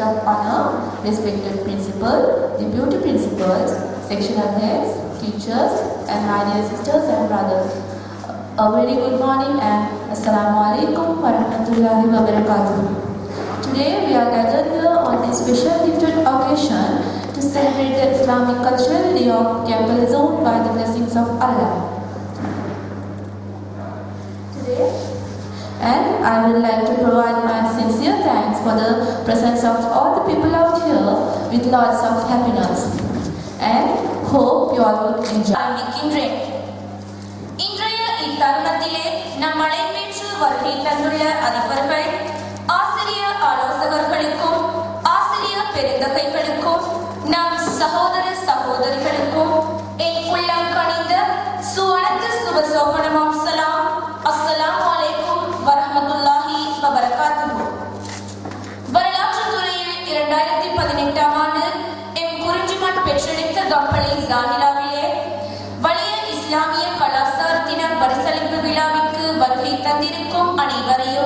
of honor, respected principal, deputy principals, sectional heads, teachers, and my dear sisters and brothers. A very good morning and Assalamu alaikum wa rahmatullahi wa barakatuh. Today we are gathered here on this special gifted occasion to celebrate the Islamic Cultural Day of Zone by the blessings of Allah. Today, and I would like to provide my sincere thanks for the presence of all the people out here with lots of happiness. And hope you all will enjoy. ஆரம்பிக்கின்றேன் இன்றைய இத்தருணத்திலே நம்மளை பெற்று வருகை தந்துள்ள அதிபர்கள் ஆசிரிய ஆலோசகர்களுக்கும் ஆசிரிய பெருந்தகைகளுக்கும் நம் சகோதர சகோதரிகளுக்கும் என் உள்ளம் கணிந்த சுவனத்து சுபசோபனமாம் கம்பளை கப்பலை ஜாகிராவிலே வலிய இஸ்லாமிய கலாசாரத்தின பரிசளிப்பு விழாவிற்கு வருகை தந்திருக்கும் அனைவரையும்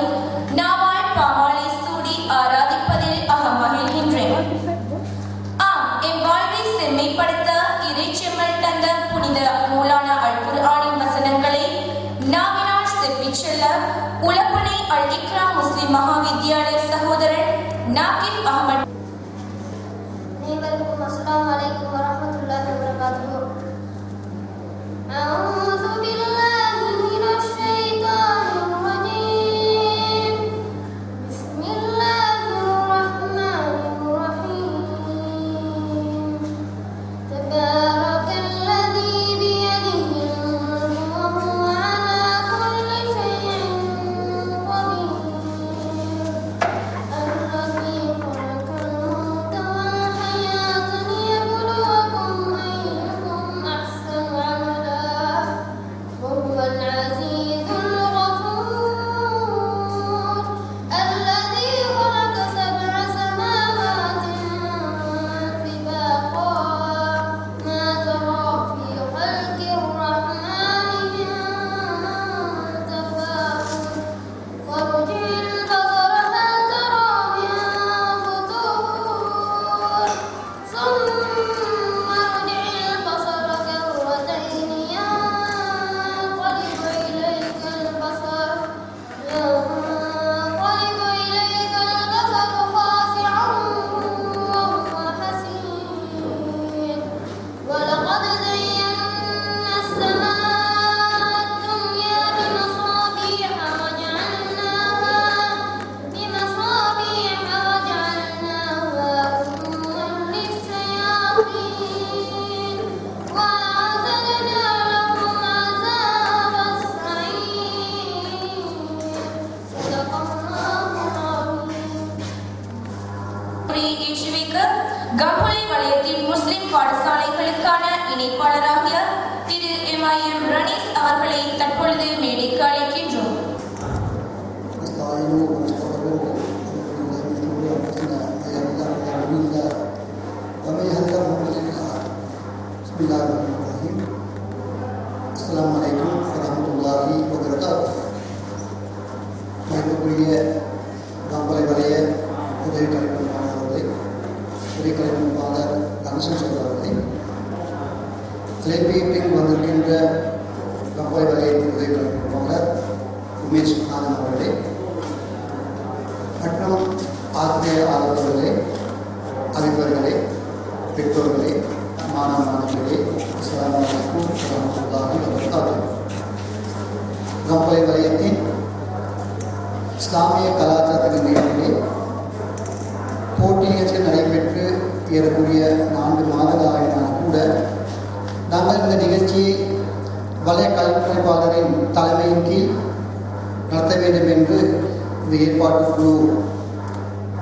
ஒரு ஏற்பாட்டு குழு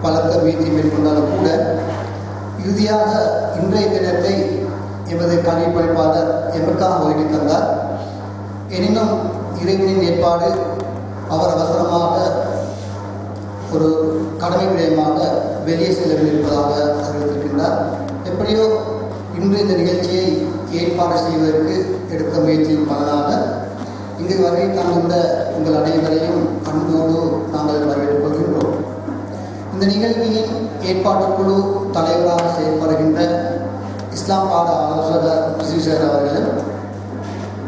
பலத்த மேற்கொண்டாலும் கூட இறுதியாக இன்றைய தினத்தை எமது கல்வி பணிப்பாளர் எமக்காக ஒதுக்கி தந்தார். எனினும் இறைவனின் ஏற்பாடு அவர் அவசரமாக ஒரு கடமை விடயமாக வெளியே செல்ல வேண்டியிருப்பதாக அறிவித்திருக்கின்றார். எப்படியோ இன்று இந்த நிகழ்ச்சியை ஏற்பாடு செய்வதற்கு எடுத்த முயற்சியின் பலனாக இங்கு வரை தந்துள்ள உங்கள் அனைவரையும் அன்போடு நாங்கள் வரவேற்கிறோம். இந்த இந்த ஏற்பாட்டு ஏற்பாட்டுக்குழு தலைவராக செயல்படுகின்ற இஸ்லாம் பாட ஆலோசகர் ரிஷிஷர் அவர்களும்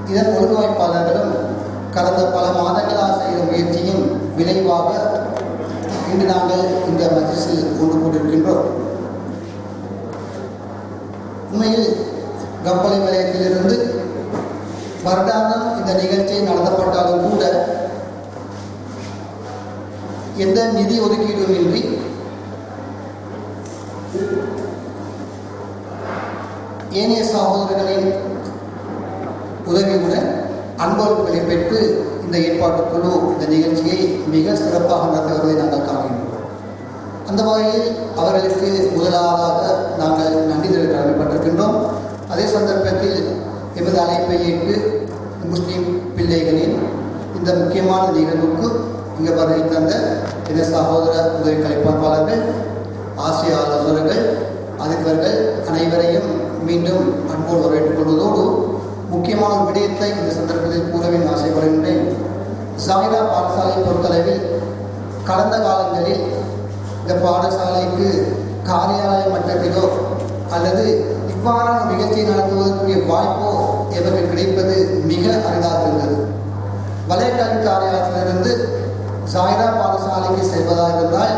இதன் ஒருங்கிணைப்பாளர்களும் கடந்த பல மாதங்களாக செய்த முயற்சியின் விளைவாக இன்று நாங்கள் இந்த மஜிஸில் கொண்டு கொண்டிருக்கின்றோம் உண்மையில் கப்பலை நிலையத்திலிருந்து வருடாந்தம் இந்த நிகழ்ச்சி நடத்தப்பட்டாலும் கூட எந்த நிதி ஒதுக்கீடும் இன்றி ஏனைய சகோதரர்களின் உதவியுடன் அன்பர்களை பெற்று இந்த ஏற்பாட்டுக்குழு இந்த நிகழ்ச்சியை மிக சிறப்பாக நடத்தி வருவதை நாங்கள் காண்கின்றோம் அந்த வகையில் அவர்களுக்கு முதலாவதாக நாங்கள் நன்றி தெரிவிக்க கடமைப்பட்டிருக்கின்றோம். அதே சந்தர்ப்பத்தில் எமது அழைப்பை ஏற்று முஸ்லீம் பிள்ளைகளின் இந்த முக்கியமான நிகழ்வுக்கு இங்கே வருகை தந்த இந்த சகோதர உதவி கலைப்பாளர்கள் ஆசிய ஆலோசகர்கள் அதிபர்கள் அனைவரையும் மீண்டும் அன்போடு வரவேற்றுக் கொள்வதோடு முக்கியமான ஒரு விடயத்தை இந்த சந்தர்ப்பத்தில் கூறவே ஆசைப்படுகின்றேன். சாயிரா பாடசாலை பொறுத்தளவில் கடந்த காலங்களில் இந்த பாடசாலைக்கு காரியாலய மட்டத்திலோ அல்லது இவ்வாறான நிகழ்ச்சியை நடத்துவதற்குரிய வாய்ப்போ எவருக்கு கிடைப்பது மிக அரிதாக இருந்தது. வலயக்கல்வி காரியாலயத்திலிருந்து சாயிரா பாடசாலைக்கு செல்வதாக இருந்தால்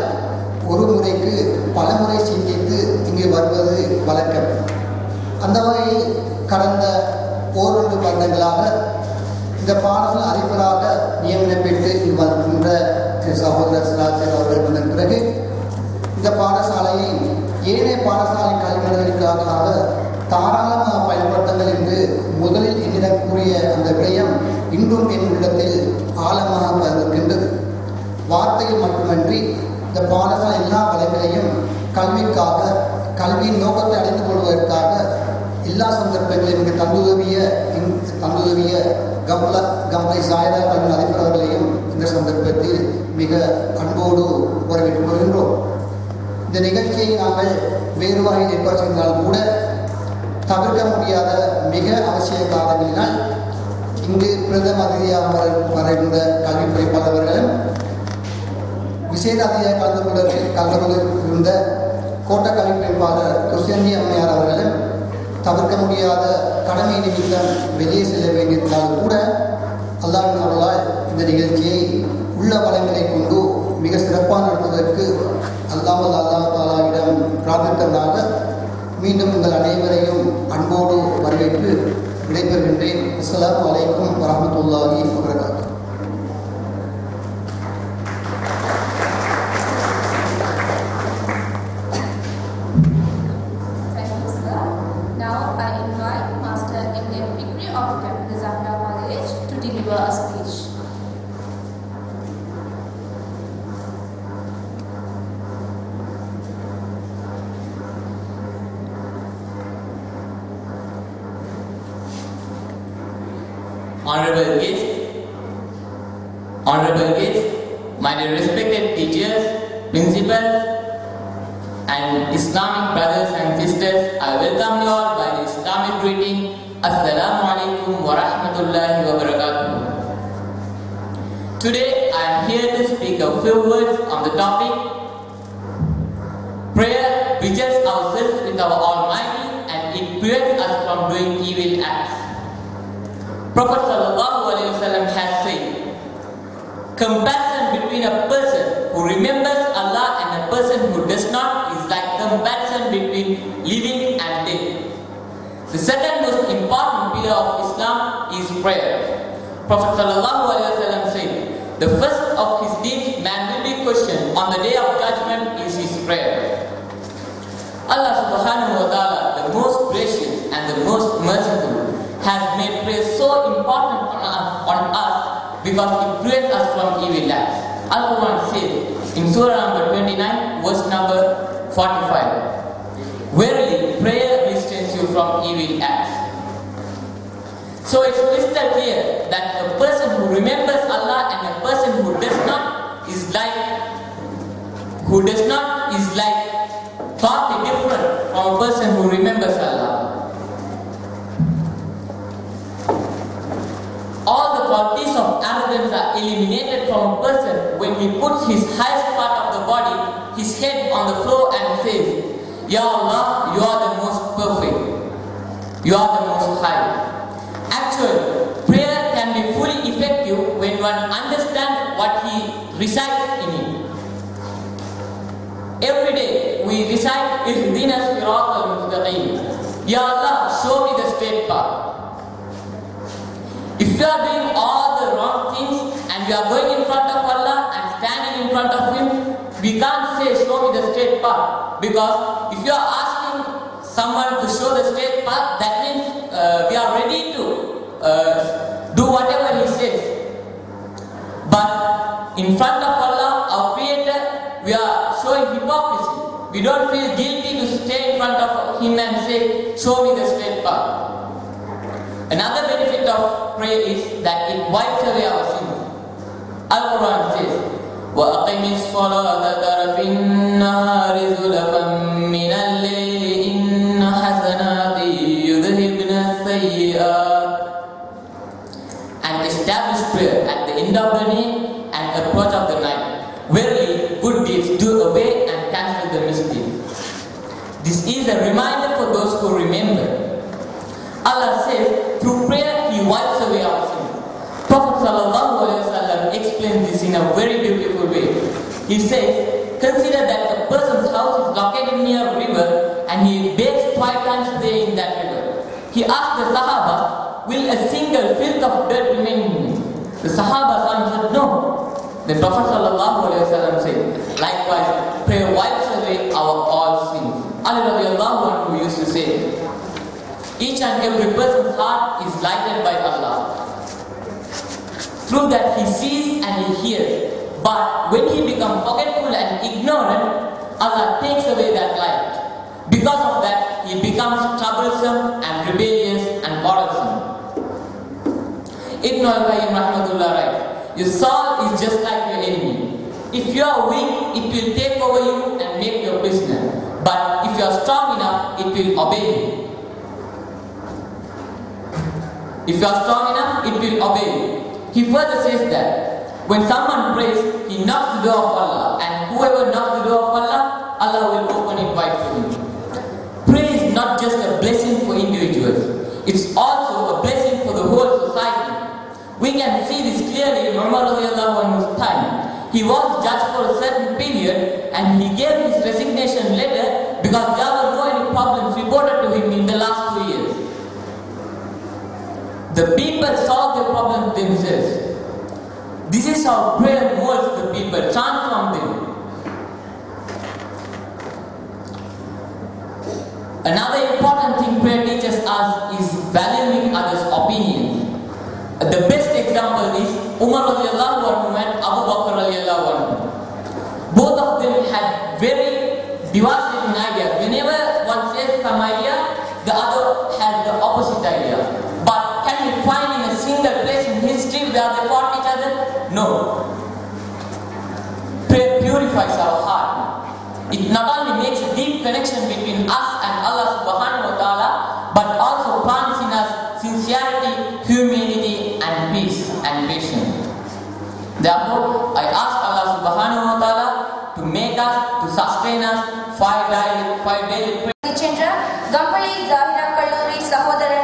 ஒரு முறைக்கு பல முறை சிந்தித்து இங்கு வருவது வழக்கம். அந்த வகையில் கடந்த ஓரிரண்டு வருடங்களாக இந்த பாடசாலை அறிவராக நியமனம் பெற்று இங்கு வருகின்ற திரு சகோதரர் சிலாச்சர் அவர்கள் வந்த பிறகு இந்த பாடசாலையை ஏனைய பாடசாலை கல்வியாளர்களுக்காக தாராளமாக பயன்படுத்துங்கள் என்று முதலில் என்னிடம் கூறிய அந்த விடயம் இன்றும் என் உள்ளத்தில் ஆழமாக பதிந்திருக்கின்றது வார்த்தையில் மட்டுமன்றி இந்த பாடசாலை எல்லா வளங்களையும் கல்விக்காக கல்வியின் நோக்கத்தை அடைந்து கொள்வதற்காக எல்லா சந்தர்ப்பங்களையும் இங்கு தந்துதவிய தந்துதவிய கம்ல கம்லை சாயதா கல்வி அதிபர் இந்த சந்தர்ப்பத்தில் மிக அன்போடு வரவேற்றுக் கொள்கின்றோம். இந்த நிகழ்ச்சியை நாங்கள் வேறு வகையில் ஏற்பாடு செய்தால் கூட தவிர்க்க முடியாத மிக அவசிய காரணங்களினால் இங்கு பிரதம அதிதியாக வர வருகின்ற கல்வி பணிப்பாளர்களும் விசேட அதிகாரி கலந்து கொண்டு கலந்து கொண்டிருந்த கோட்ட கல்வி பணிப்பாளர் கிருஷ்ணந்தி அம்மையார் அவர்களும் தவிர்க்க முடியாத கடமை நிமித்தம் வெளியே செல்ல வேண்டியிருந்தாலும் கூட அல்லாவின் அவர்களால் இந்த நிகழ்ச்சியை உள்ள வளங்களை கொண்டு மிக சிறப்பாக நடத்துவதற்கு அல்லாமல் அல்லா தாலாவிடம் பிரார்த்தித்ததாக மீண்டும் உங்கள் அனைவரையும் அன்போடு வரவேற்று விடைபெறுகின்றேன். அஸ்லாம் அலைக்கும் வரமத்துல்லாஹி வபரகாத்துஹு. My respected teachers, principals, and Islamic brothers and sisters, I welcome you all by the Islamic greeting. Assalamu alaikum wa rahmatullahi wa barakatuh. Today I am here to speak a few words on the topic Prayer bridges ourselves with our Almighty and it prevents us from doing evil acts. Prophet has said, between a person who remembers Allah and a person who does not is like comparison between living and dead. The second most important pillar of Islam is prayer. Prophet wasallam said, the first of his deeds man will be questioned on the day of judgment is his prayer. Allah subhanahu wa ta'ala, the most gracious and the most merciful, has made prayer so important on us, on us because it prevents us from evil acts. Al-Quran says in Surah number 29, verse number 45, Verily, prayer restrains you So it's crystal clear that a person who remembers Allah and a person who does not is like who does not is like totally different from a person who remembers Allah. All the qualities of arrogance are eliminated from a person when he puts his highest part of the body, his head on the floor and says, Ya Allah, you are the. You are the most high. Actually, prayer can be fully effective when one understands what he recites in it. Every day we recite Ihdina Siratal. Ya Allah, show me the straight path. If you are doing all the wrong things and we are going in front of Allah and standing in front of Him, we can't say, Show me the straight path. Because if you are asking someone to show the straight path, that means uh, we are ready to uh, do whatever He says. But in front of Allah, our Creator, we are showing hypocrisy. We don't feel guilty to stay in front of Him and say, Show me the straight path. Another benefit of prayer is that it wipes away our sins. Al-Quran says, وَأَقِمِ الصَّلَاةَ طَرَفِ النَّهَارِ زُلَفًا مِنَ اللَّيْلِ uh, an established prayer at the end of the day and approach of the night. Verily, good deeds do away and cancel the misdeed. This is a reminder for those who remember. Allah says, through prayer He wipes away our sin. Prophet ﷺ explained this in a very beautiful way. He says, consider that the person's house is located near a river and he bathes five times a day in that river. He asked the Sahaba a single filth of dirt remain in him? The Sahaba answered, no. The Prophet ﷺ said, likewise, prayer wipes away our all sins. Radiallahu anhu used to say, each and every person's heart is lighted by Allah. Through that he sees and he hears. But when he becomes forgetful and ignorant, Allah takes away that light. Because of that, he becomes troublesome and rebellious and quarrelsome. Ibn al-Qayyim rahmatullah writes, Your soul is just like your enemy. If you are weak, it will take over you and make you a prisoner. But if you are strong enough, it will obey you. If you are strong enough, it will obey you. He further says that when someone prays, he knocks the door of Allah, and whoever knocks the door of Allah, Allah will open it wide for him. Prayer is not just a blessing for individuals, it's also a blessing for the whole society. We can see this clearly in Umar radiallahu time. He was judged for a certain period and he gave his resignation letter because there were no any problems reported to him in the last two years. The people solve their problems themselves. This is how prayer molds the people, transforms them. Another important thing prayer teaches us is Umar radiallahu anhu and Abu Bakr radiallahu anhu. Both of them had very devastating ideas. Whenever one says some idea, the other has the opposite idea. But can you find in a single place in history where they fought each other? No. Prayer purifies our heart. It not only makes a deep connection between us and Allah subhanahu wa ta'ala, but also plants in us sincerity, humility, and peace and patience. Therefore, I ask Allah subhanahu wa ta'ala to make us, to sustain us, five daily, five daily. Chandra, Gambali, Zahira Kalluri, Sahodara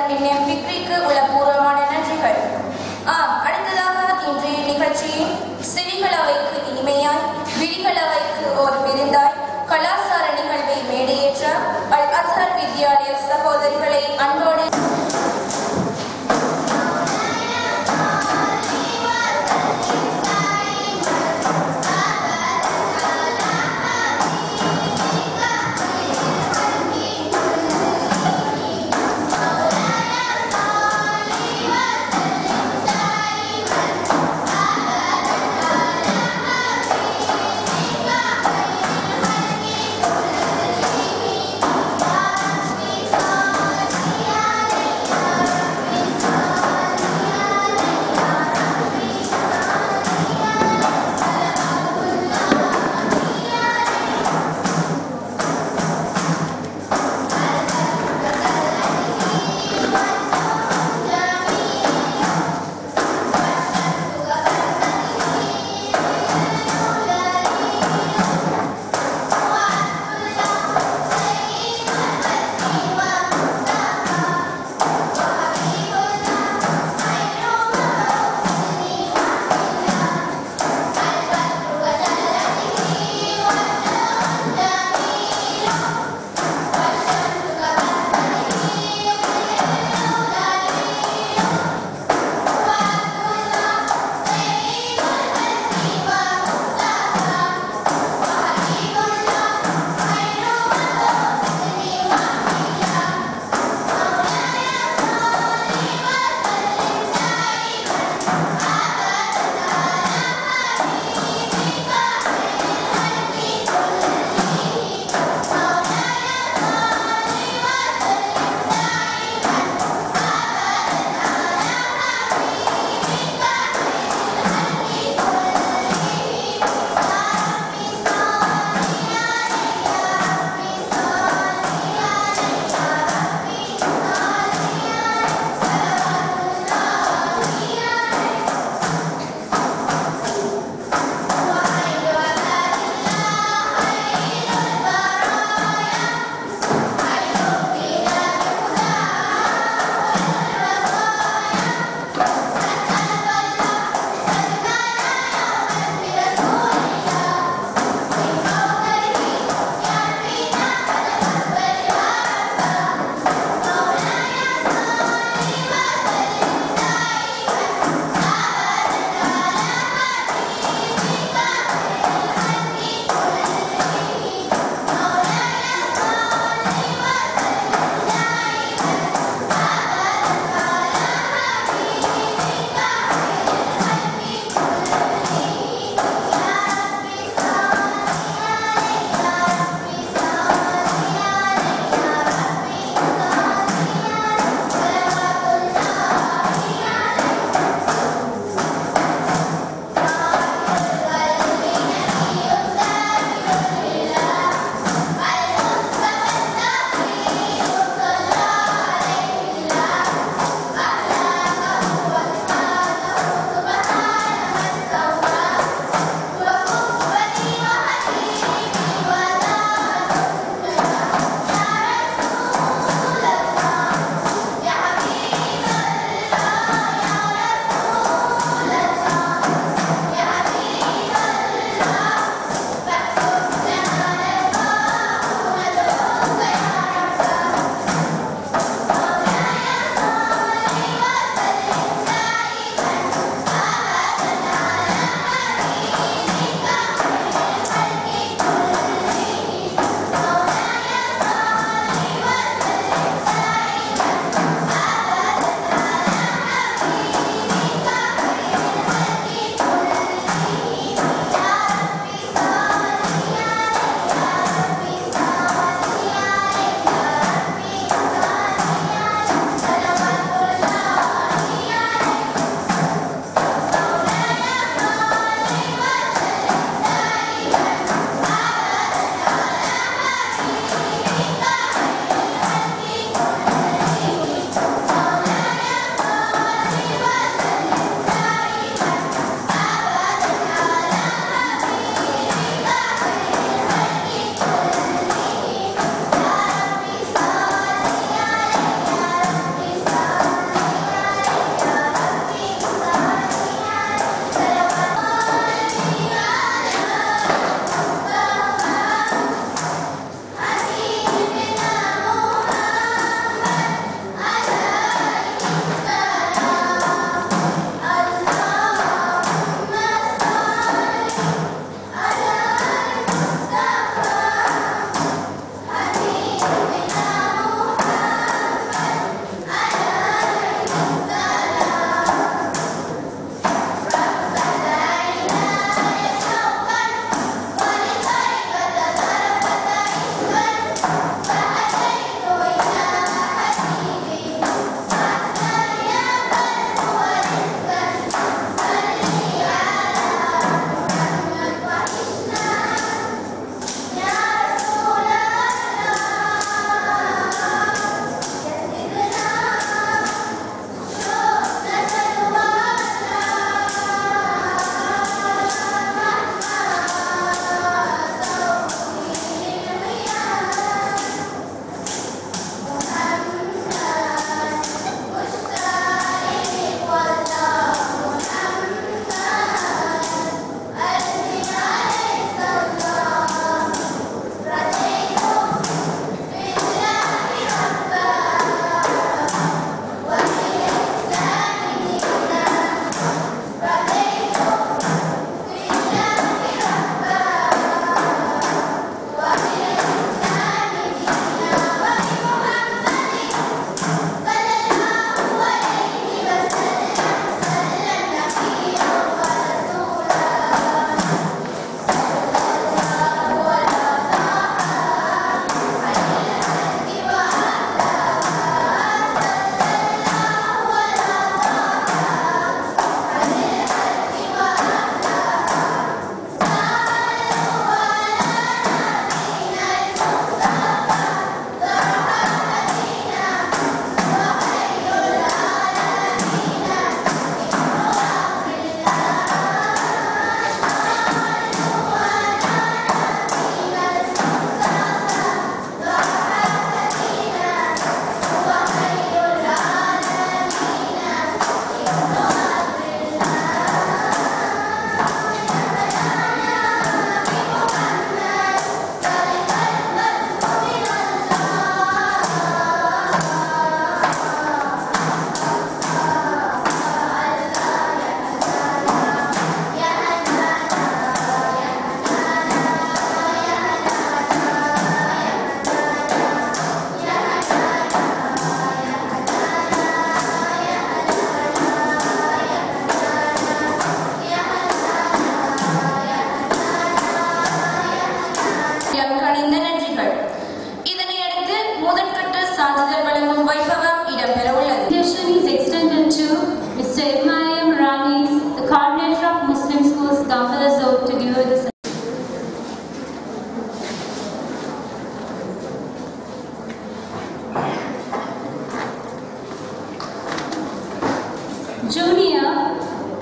Junior,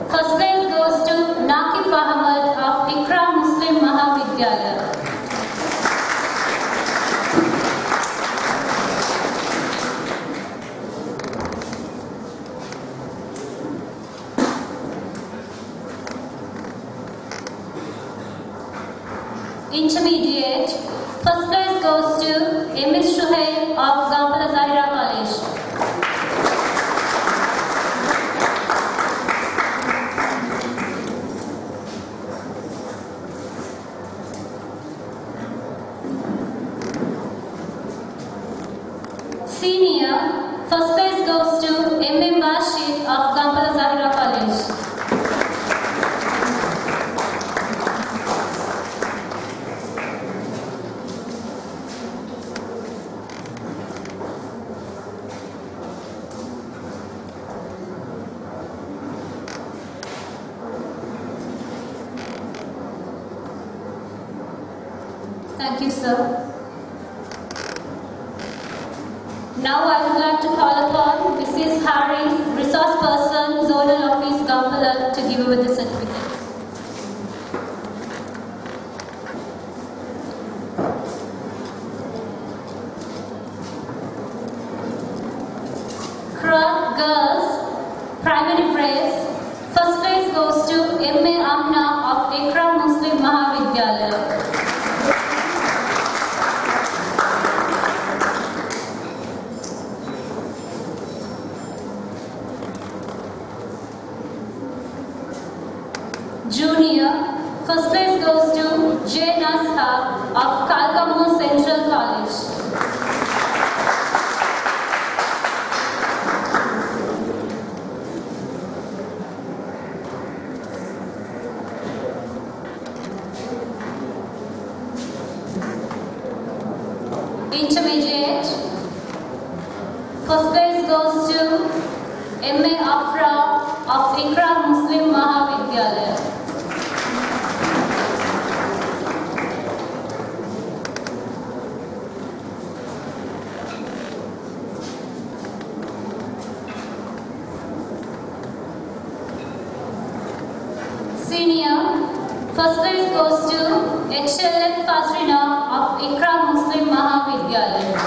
first grade. Intermediate. First place goes to M.A. Afra of Ikra Muslim Mahavidyalaya. Senior, first place goes to HLF Fazrina of Ikra Muslim Mahavidyalaya. Iya.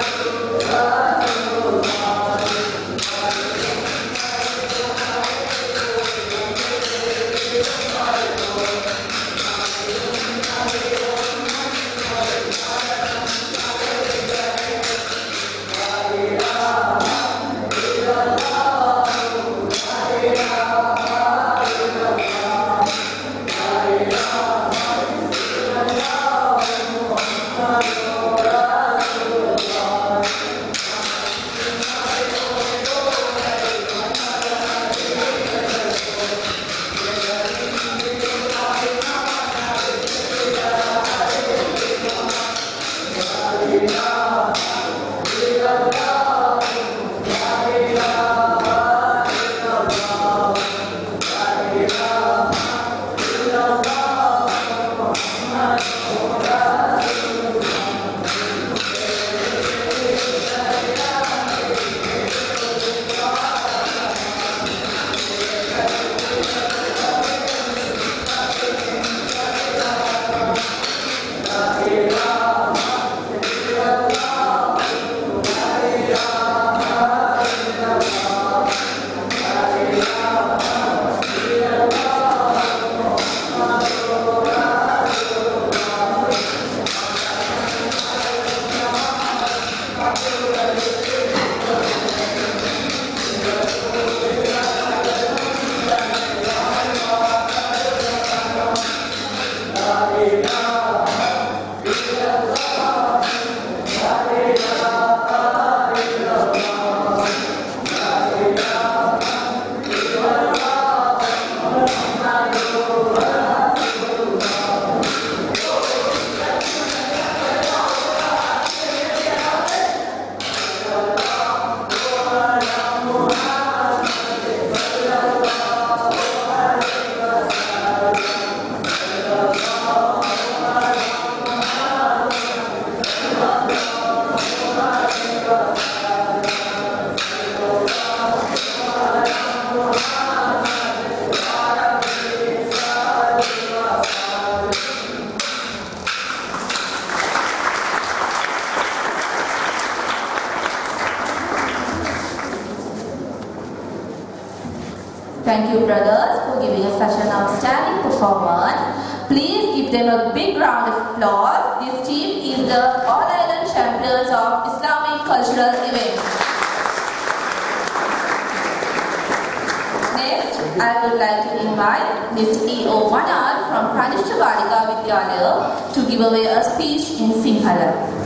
Obrigado. by Ms. A. O. Manar from Kanishta Balika Vidyalaya to give away a speech in Sinhala.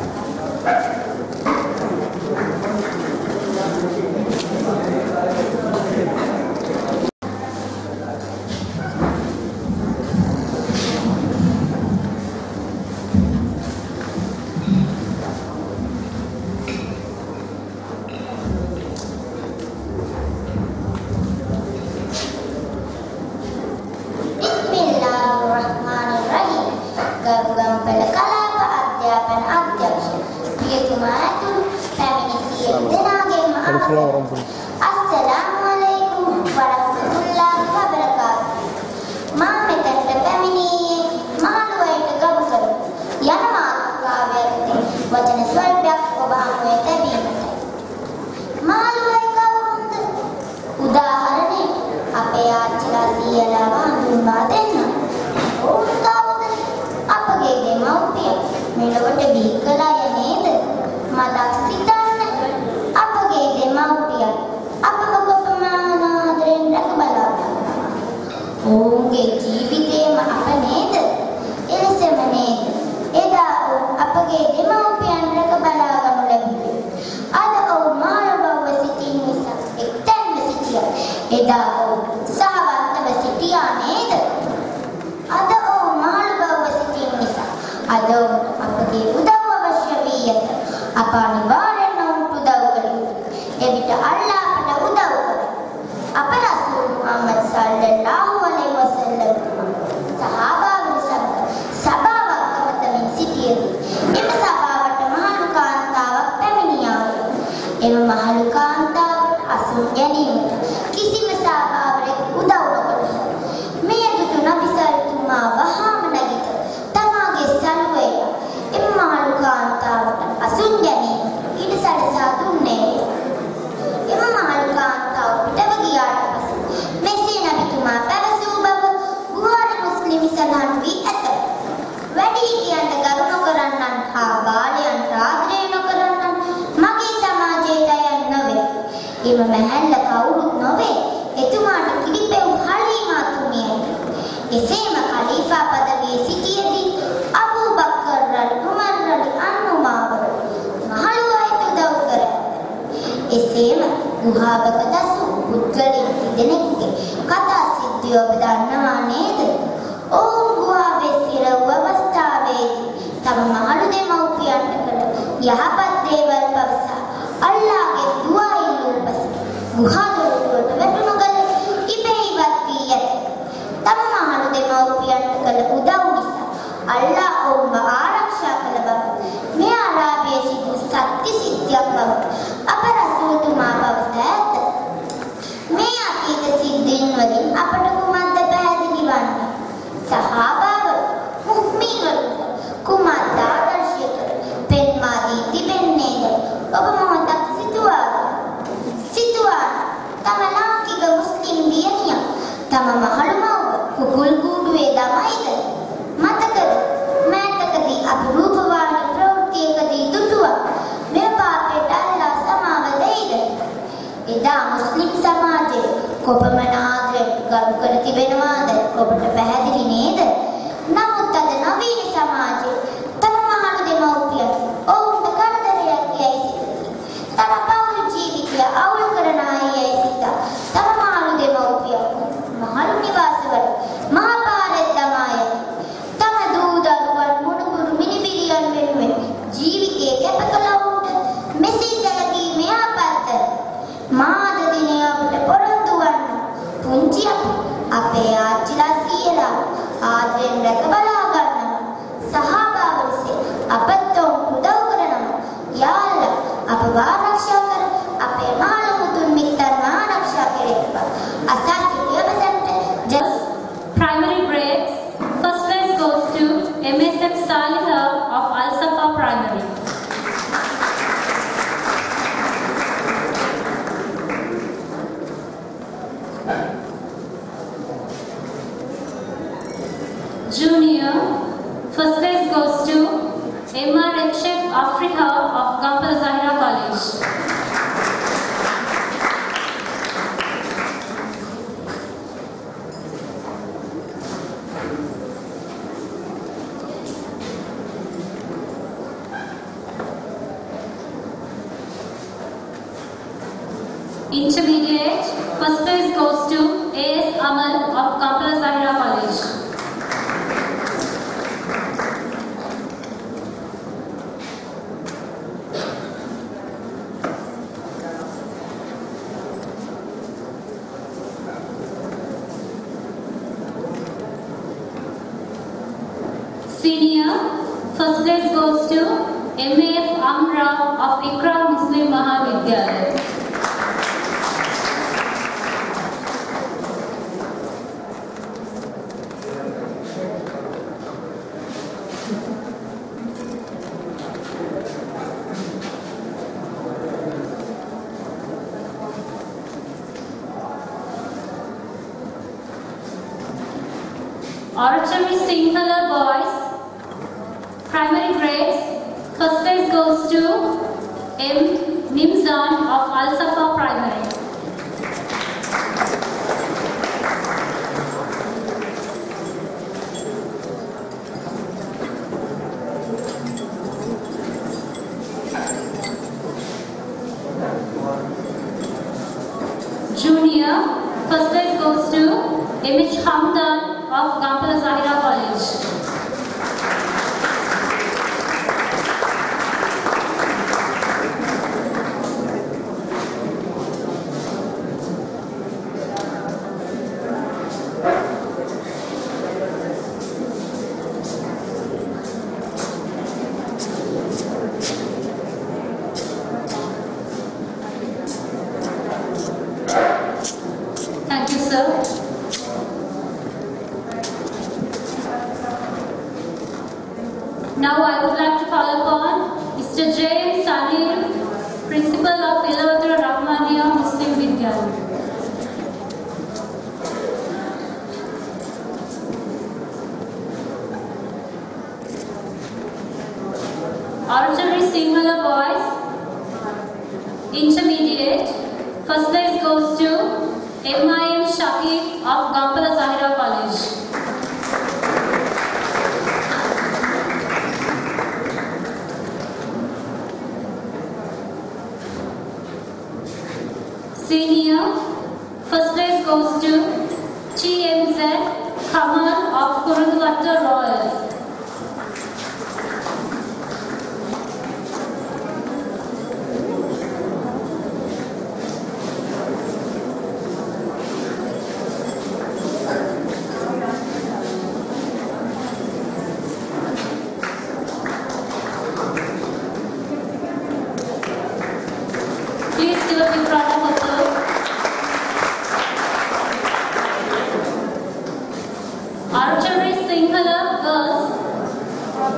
а парни Primary grades, first place goes to M. Nimzan of Al Safa Primary.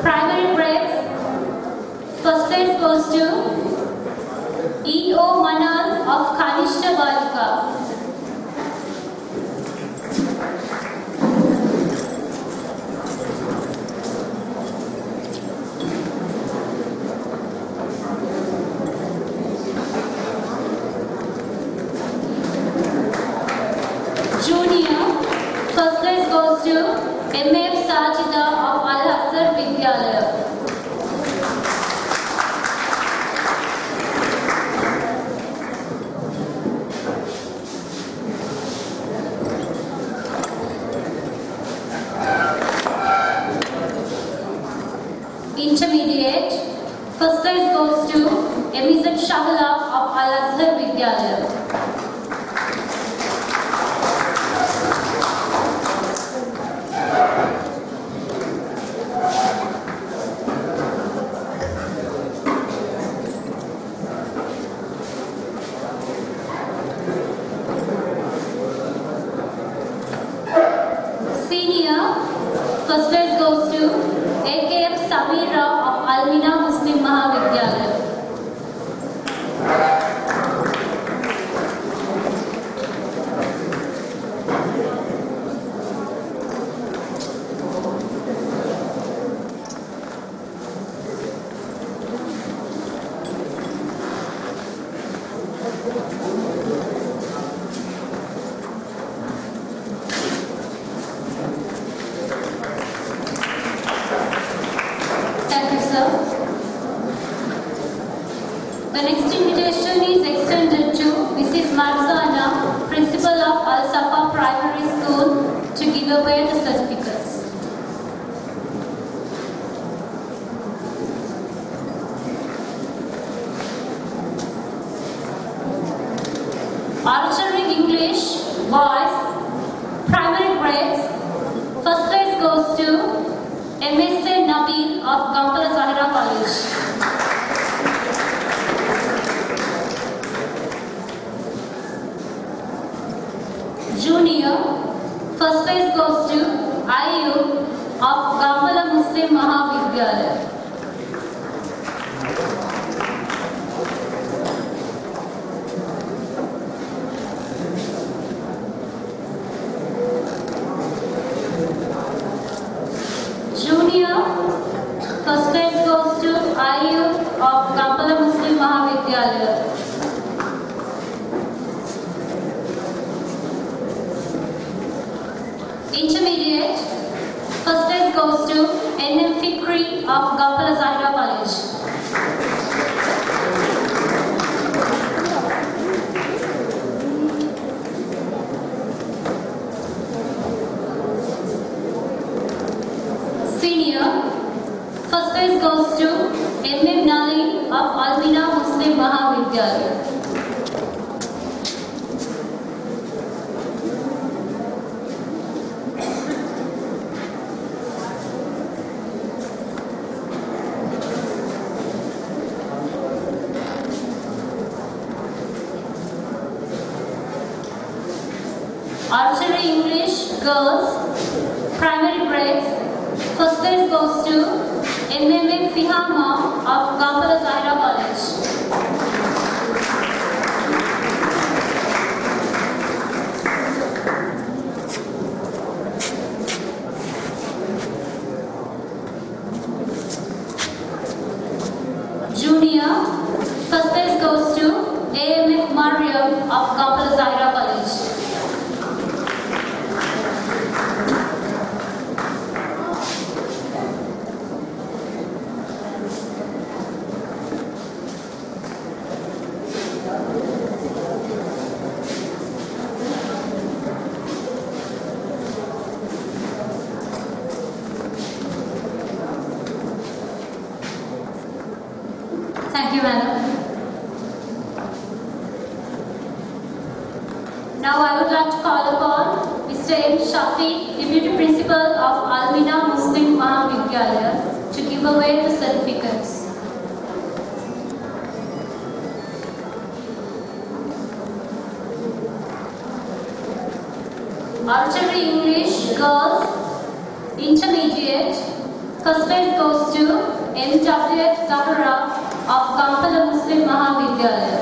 primary breaks, first place goes to E.O. Manal of Kanishta Balika. you, madam. Now I would like to call upon Mr. M. Shafi, Deputy Principal of Almina Muslim Mahavidyalaya to give away the certificates. Archery English Girls Intermediate First place goes to M.W.F. Zahara good.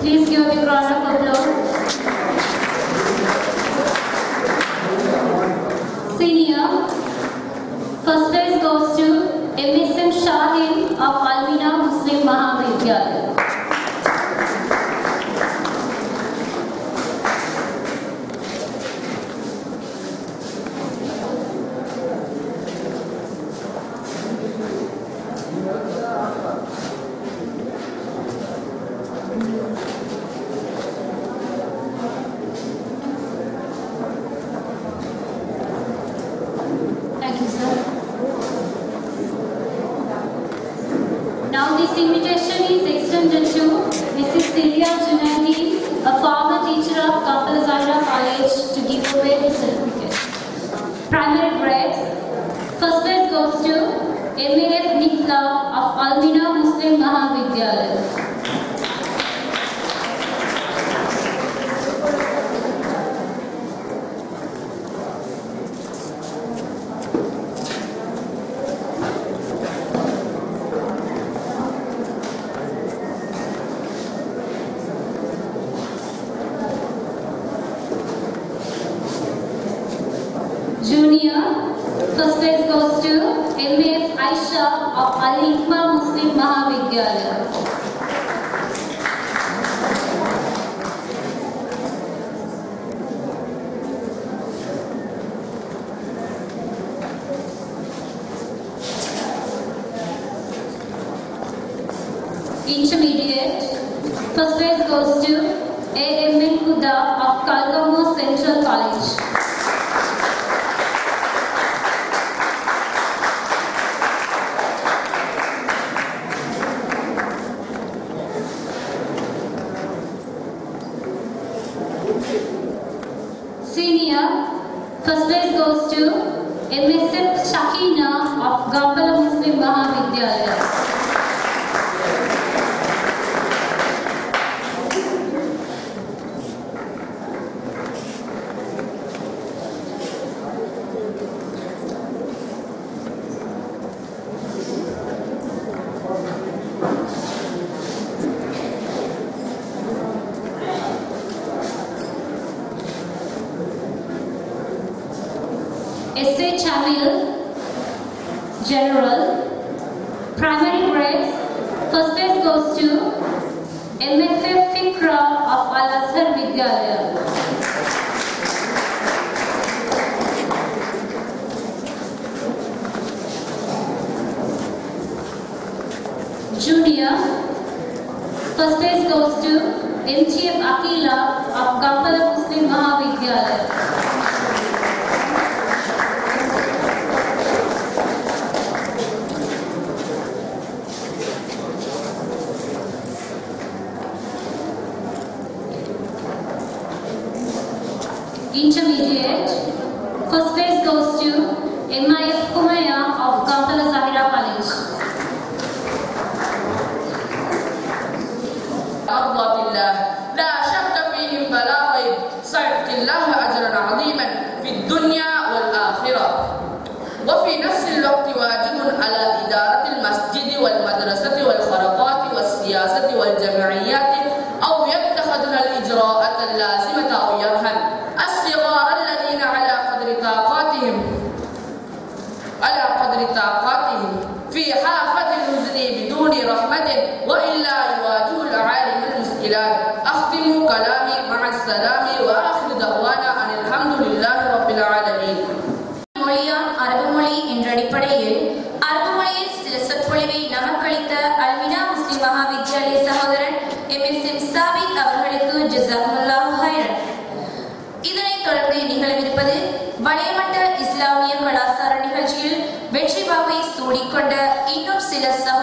Please give a big round of applause.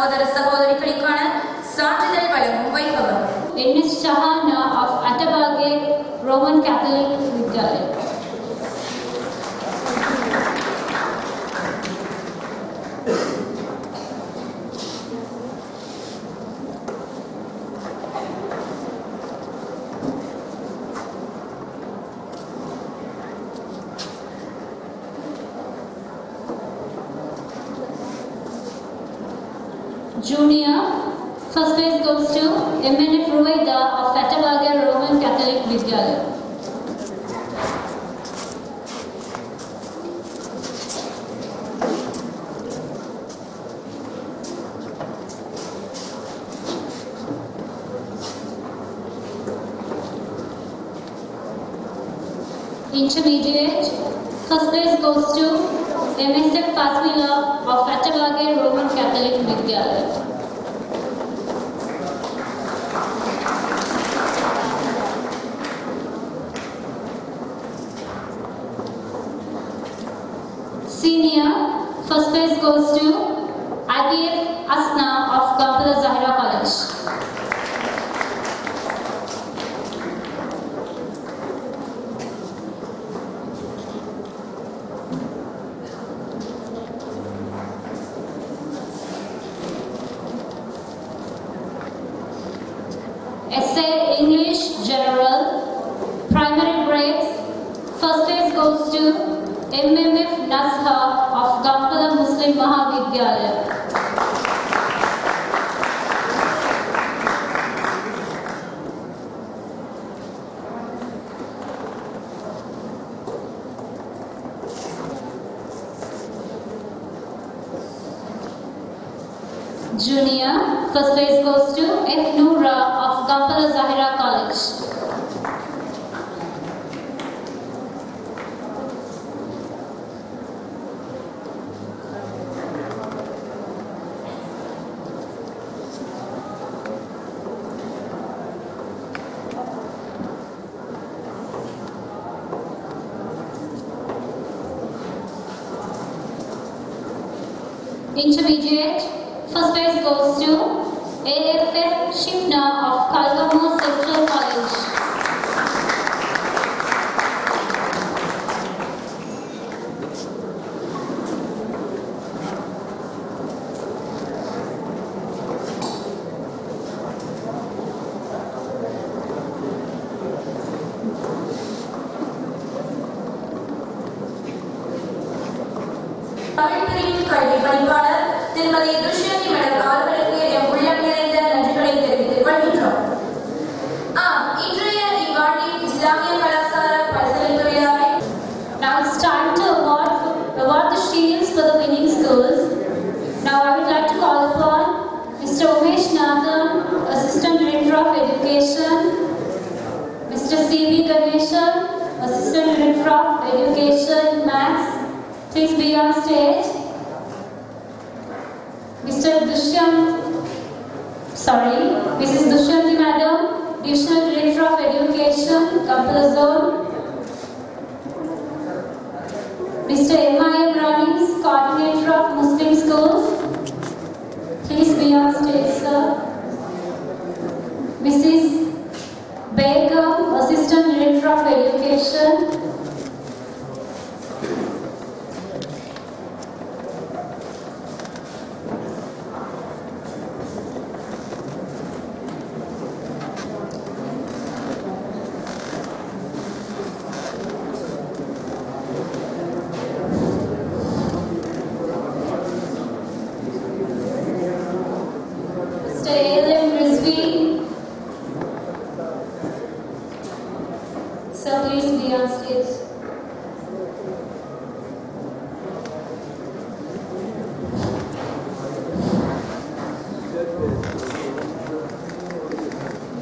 சகோதர சகோதரிகளுக்கான சான்றிதழ் வழங்கும் வைபவம் N S Shahana of intermediate. First place goes to AFF Shipna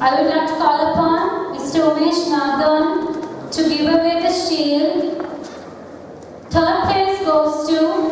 I would like to call upon Mr. Umesh Nadan to give away the shield. Third place goes to